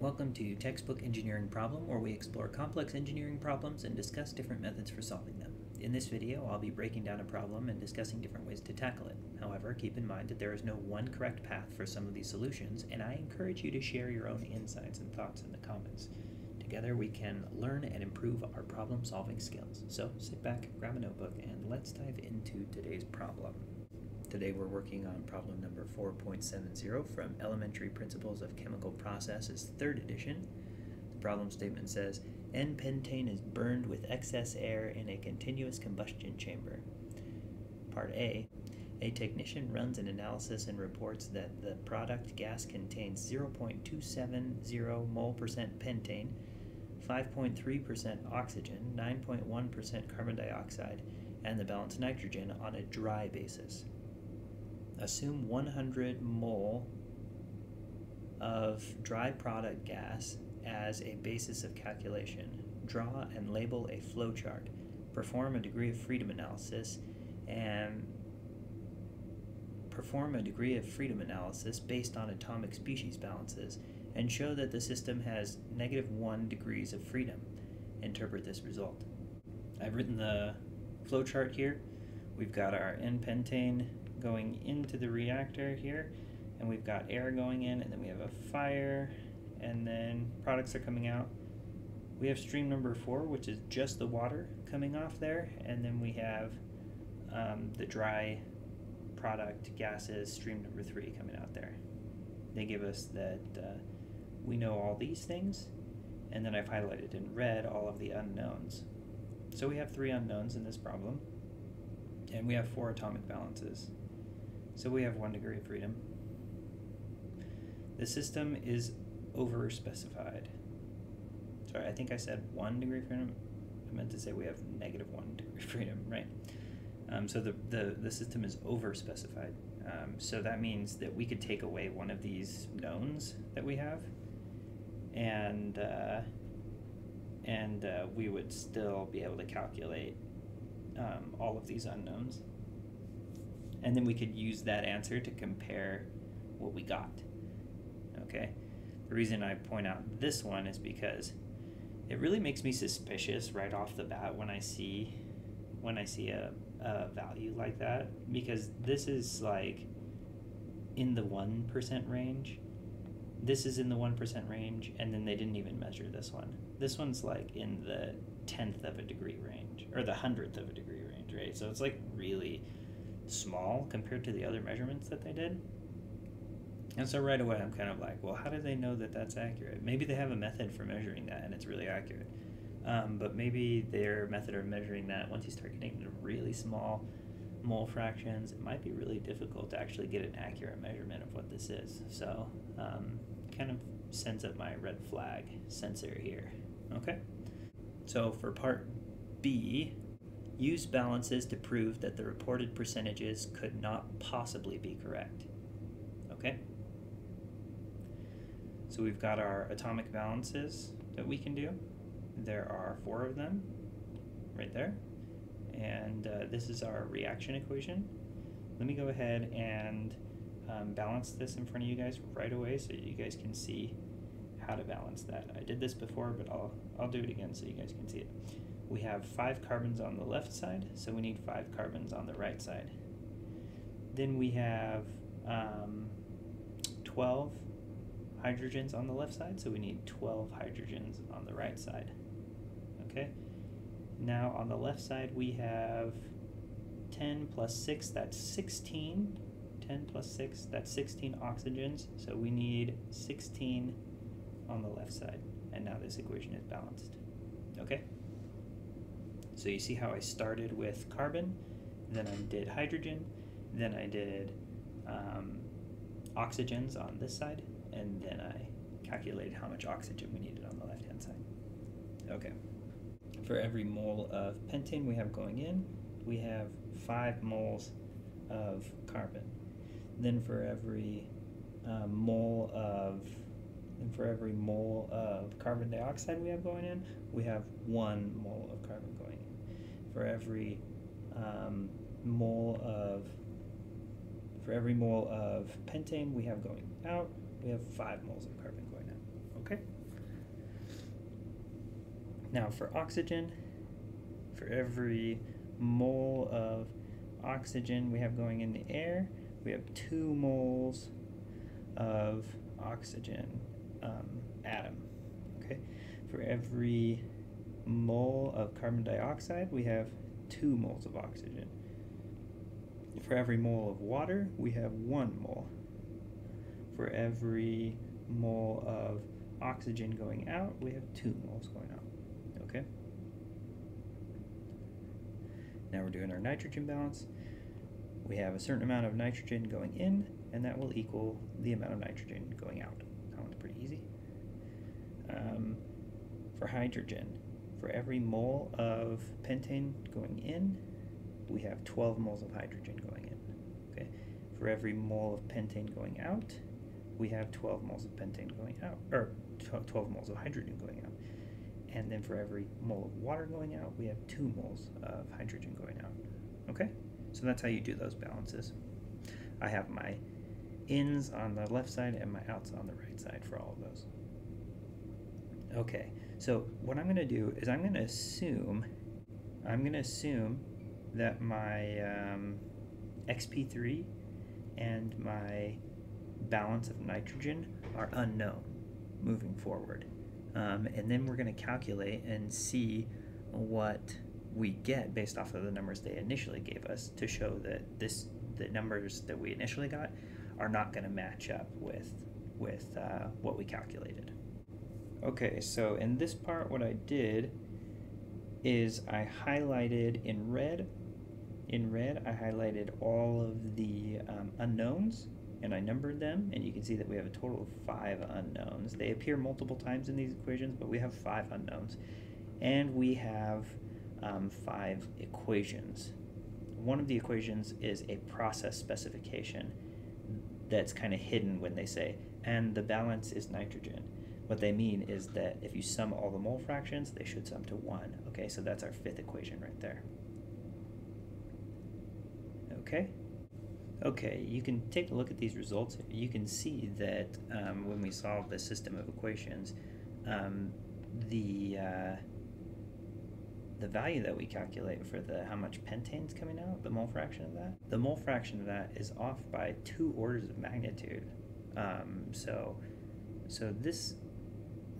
Welcome to Textbook Engineering Problem, where we explore complex engineering problems and discuss different methods for solving them. In this video, I'll be breaking down a problem and discussing different ways to tackle it. However, keep in mind that there is no one correct path for some of these solutions, and I encourage you to share your own insights and thoughts in the comments. Together, we can learn and improve our problem solving skills. So sit back, grab a notebook, and let's dive into today's problem. Today we're working on problem number 4.70 from Elementary Principles of Chemical Processes, 3rd edition. The problem statement says N-pentane is burned with excess air in a continuous combustion chamber. Part A, a technician runs an analysis and reports that the product gas contains 0.270 mole percent pentane, 5.3% oxygen, 9.1% carbon dioxide, and the balance nitrogen on a dry basis assume 100 mole of dry product gas as a basis of calculation. Draw and label a flowchart. Perform a degree of freedom analysis and perform a degree of freedom analysis based on atomic species balances and show that the system has negative 1 degrees of freedom. Interpret this result. I've written the flowchart here. We've got our N-pentane going into the reactor here and we've got air going in and then we have a fire and then products are coming out. We have stream number four which is just the water coming off there and then we have um, the dry product gases stream number three coming out there. They give us that uh, we know all these things and then I've highlighted in red all of the unknowns. So we have three unknowns in this problem and we have four atomic balances. So we have one degree of freedom. The system is over specified. Sorry, I think I said one degree of freedom. I meant to say we have negative one degree of freedom, right? Um, so the, the, the system is over specified. Um, so that means that we could take away one of these knowns that we have and uh, and uh, we would still be able to calculate um, all of these unknowns and then we could use that answer to compare what we got. Okay? The reason I point out this one is because it really makes me suspicious right off the bat when I see when I see a, a value like that because this is like in the 1% range. This is in the 1% range and then they didn't even measure this one. This one's like in the 10th of a degree range or the 100th of a degree range, right? So it's like really small compared to the other measurements that they did. And so right away, I'm kind of like, well, how do they know that that's accurate? Maybe they have a method for measuring that and it's really accurate. Um, but maybe their method of measuring that, once you start getting into really small mole fractions, it might be really difficult to actually get an accurate measurement of what this is. So um, kind of sends up my red flag sensor here. Okay? So for part B, use balances to prove that the reported percentages could not possibly be correct. Okay? So we've got our atomic balances that we can do. There are four of them right there. And uh, this is our reaction equation. Let me go ahead and um, balance this in front of you guys right away so you guys can see how to balance that. I did this before, but I'll, I'll do it again so you guys can see it we have five carbons on the left side, so we need five carbons on the right side. Then we have um, 12 hydrogens on the left side, so we need 12 hydrogens on the right side. Okay? Now on the left side we have 10 plus 6, that's 16. 10 plus 6, that's 16 oxygens, so we need 16 on the left side. And now this equation is balanced. Okay? So you see how I started with carbon, then I did hydrogen, then I did um, oxygens on this side, and then I calculated how much oxygen we needed on the left-hand side. Okay. For every mole of pentane we have going in, we have five moles of carbon. Then for every um, mole of and for every mole of carbon dioxide we have going in, we have one mole of carbon going in for every um, mole of for every mole of pentane we have going out, we have five moles of carbon going out. okay? Now for oxygen, for every mole of oxygen we have going in the air, we have two moles of oxygen um, atom. Okay, for every mole of carbon dioxide, we have two moles of oxygen. For every mole of water, we have one mole. For every mole of oxygen going out, we have two moles going out. Okay? Now we're doing our nitrogen balance. We have a certain amount of nitrogen going in, and that will equal the amount of nitrogen going out. Easy. Um, for hydrogen, for every mole of pentane going in, we have 12 moles of hydrogen going in. Okay. For every mole of pentane going out, we have 12 moles of pentane going out, or 12 moles of hydrogen going out. And then for every mole of water going out, we have 2 moles of hydrogen going out. Okay? So that's how you do those balances. I have my ins on the left side and my outs on the right side for all of those. Okay, so what I'm going to do is I'm going to assume, I'm going to assume that my um, XP3 and my balance of nitrogen are unknown moving forward. Um, and then we're going to calculate and see what we get based off of the numbers they initially gave us to show that this the numbers that we initially got are not going to match up with with uh, what we calculated. Okay, so in this part what I did is I highlighted in red, in red I highlighted all of the um, unknowns and I numbered them and you can see that we have a total of five unknowns. They appear multiple times in these equations but we have five unknowns and we have um, five equations. One of the equations is a process specification that's kind of hidden when they say, and the balance is nitrogen. What they mean is that if you sum all the mole fractions, they should sum to 1. Okay, so that's our fifth equation right there. Okay? Okay, you can take a look at these results. You can see that um, when we solve the system of equations, um, the uh, the value that we calculate for the how much pentane's coming out, the mole fraction of that, the mole fraction of that is off by two orders of magnitude. Um, so, so this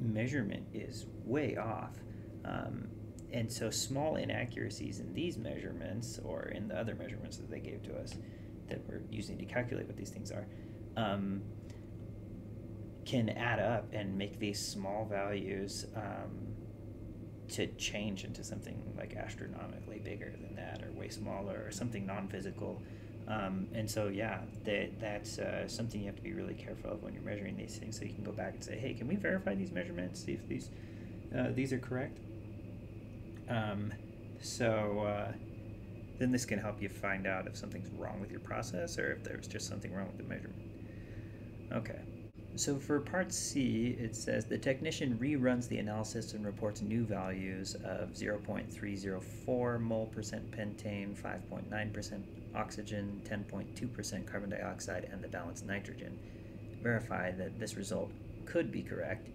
measurement is way off. Um, and so small inaccuracies in these measurements or in the other measurements that they gave to us that we're using to calculate what these things are um, can add up and make these small values um, to change into something like astronomically bigger than that or way smaller or something non-physical. Um, and so yeah that, that's uh, something you have to be really careful of when you're measuring these things. So you can go back and say hey can we verify these measurements see if these uh, these are correct? Um, so uh, then this can help you find out if something's wrong with your process or if there's just something wrong with the measurement. Okay so for part C, it says the technician reruns the analysis and reports new values of 0.304 mole percent pentane, 5.9% oxygen, 10.2% carbon dioxide, and the balanced nitrogen. Verify that this result could be correct,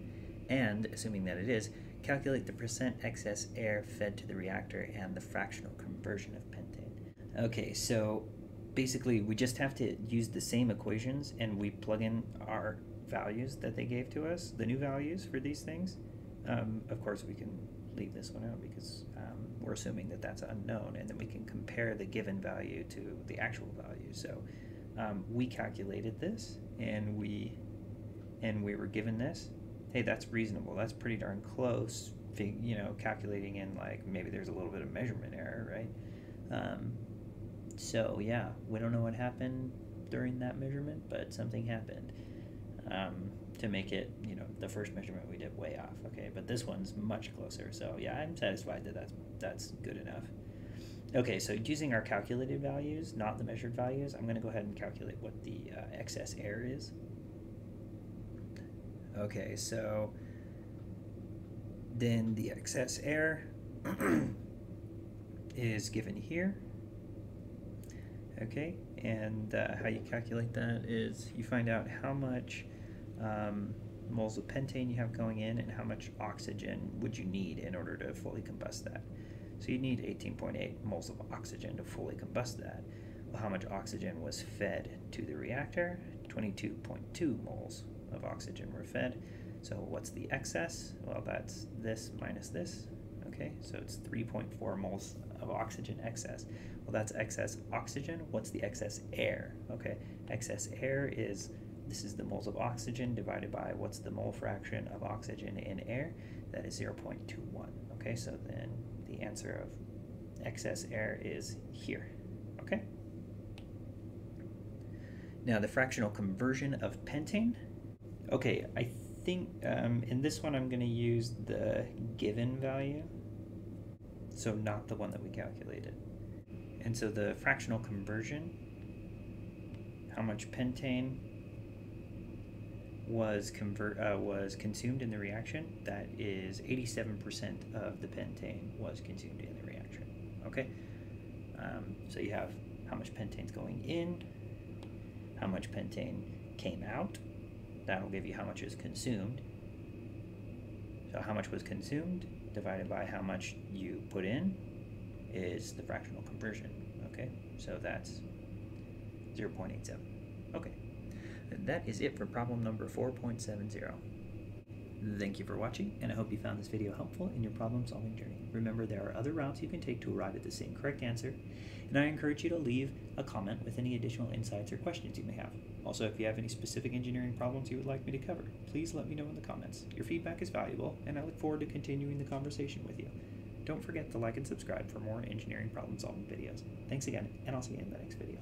and, assuming that it is, calculate the percent excess air fed to the reactor and the fractional conversion of pentane. Okay, so basically we just have to use the same equations and we plug in our values that they gave to us, the new values for these things. Um, of course, we can leave this one out because um, we're assuming that that's unknown, and then we can compare the given value to the actual value. So um, we calculated this, and we and we were given this. Hey, that's reasonable. That's pretty darn close. You know, calculating in like maybe there's a little bit of measurement error, right? Um, so yeah, we don't know what happened during that measurement, but something happened um, to make it, you know, the first measurement we did way off. Okay, but this one's much closer. So yeah, I'm satisfied that that's that's good enough. Okay, so using our calculated values, not the measured values, I'm going to go ahead and calculate what the uh, excess air is. Okay, so then the excess air is given here. Okay, and uh, how you calculate that is you find out how much um, moles of pentane you have going in and how much oxygen would you need in order to fully combust that. So you need 18.8 moles of oxygen to fully combust that. Well, how much oxygen was fed to the reactor? 22.2 moles of oxygen were fed. So what's the excess? Well, that's this minus this. Okay, so it's 3.4 moles of oxygen excess. Well, that's excess oxygen. What's the excess air? Okay, excess air is this is the moles of oxygen divided by what's the mole fraction of oxygen in air? That is 0.21. Okay, so then the answer of excess air is here. Okay? Now the fractional conversion of pentane. Okay, I think um, in this one I'm going to use the given value, so not the one that we calculated. And so the fractional conversion, how much pentane was convert uh, was consumed in the reaction. That is 87% of the pentane was consumed in the reaction. Okay, um, so you have how much pentane is going in, how much pentane came out. That'll give you how much is consumed. So how much was consumed divided by how much you put in is the fractional conversion. Okay, so that's 0.87. Okay. That is it for problem number 4.70. Thank you for watching, and I hope you found this video helpful in your problem solving journey. Remember, there are other routes you can take to arrive at the same correct answer, and I encourage you to leave a comment with any additional insights or questions you may have. Also, if you have any specific engineering problems you would like me to cover, please let me know in the comments. Your feedback is valuable, and I look forward to continuing the conversation with you. Don't forget to like and subscribe for more engineering problem solving videos. Thanks again, and I'll see you in the next video.